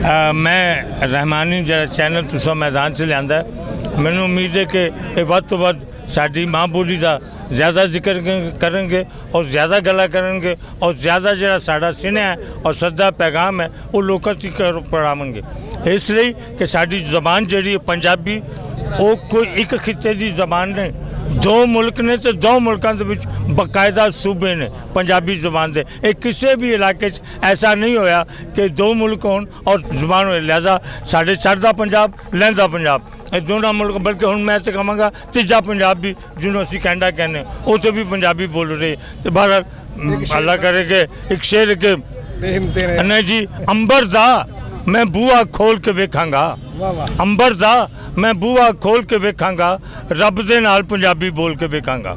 ਮੈਂ ਰਹਿਮਾਨੀ ਜਿਹੜਾ ਚੈਨਲ ਤੁਸੀਂ ਮੈਦਾਨ 'ਚ ਲਿਆਂਦਾ ਮੈਨੂੰ ਉਮੀਦ ਹੈ ਕਿ ਇਹ ਵੱਧ ਤੋਂ ਵੱਧ ਸਾਡੀ ਮਾਂ ਬੋਲੀ ਦਾ ਜ਼ਿਆਦਾ ਜ਼ਿਕਰ ਕਰਨਗੇ ਔਰ ਜ਼ਿਆਦਾ ਗੱਲਾਂ ਕਰਨਗੇ ਔਰ ਜ਼ਿਆਦਾ ਜਿਹੜਾ ਸਾਡਾ ਸਿਨੇਹਾ ਹੈ ਔਰ ਸੱਦਾ ਪੈਗਾਮ ਹੈ, ਉਹ ਲੋਕਾਂ ਤੱਕ ਪੜਾਵਣਗੇ ਇਸ ਲਈ ਕਿ ਸਾਡੀ ਜ਼ਬਾਨ ਜਿਹੜੀ ਹੈ ਪੰਜਾਬੀ, ਉਹ ਕੋਈ ਇੱਕ ਖਿੱਤੇ ਦੀ ਜ਼ਬਾਨ ਨਹੀਂ ਦੋ ਮੁਲਕ ਨੇ ਤੇ ਦੋ ਮੁਲਕਾਂ ਦੇ ਵਿੱਚ ਬਕਾਇਦਾ ਸੂਬੇ ਨੇ ਪੰਜਾਬੀ ਜ਼ੁਬਾਨ ਦੇ। ਇਹ ਕਿਸੇ ਵੀ ਇਲਾਕੇ 'ਚ ਐਸਾ ਨਹੀਂ ਹੋਇਆ ਕਿ ਦੋ ਮੁਲਕ ਹੋਣ ਔਰ ਜ਼ੁਬਾਨ ਹੋਏ। ਲਿਹਾਜ਼ਾ ਸਾਡੇ ਚੜ੍ਹਦਾ ਪੰਜਾਬ ਲਹਿੰਦਾ ਪੰਜਾਬ। ਇਹ ਦੋਨਾਂ ਮੁਲਕ ਬਲਕਿ ਹੁਣ ਮੈਂ ਤੇ ਕਹਾਂਗਾ ਤੀਜਾ ਪੰਜਾਬ ਵੀ ਜਿਹਨੂੰ ਅਸੀਂ ਕੈਨੇਡਾ ਕਹਿੰਦੇ ਉੱਥੇ ਵੀ ਪੰਜਾਬੀ ਬੋਲ ਰਹੇ। ਤੇ ਬਾਹਰ ਅੱਲਾ ਕਰੇ ਕਿ ਇੱਕ ਸ਼ੇਰ ਕਿ ਨਹੀਂ ਜੀ ਅੰਬਰ ਦਾ ਮੈਂ ਬੂਆ ਖੋਲ ਕੇ ਵੇਖਾਂਗਾ। ਅੰਬਰ ਦਾ ਮੈਂ ਬੂਆ ਖੋਲ ਕੇ ਵੇਖਾਂਗਾ। ਰੱਬ ਦੇ ਨਾਲ ਪੰਜਾਬੀ ਬੋਲ ਕੇ ਵੇਖਾਂਗਾ।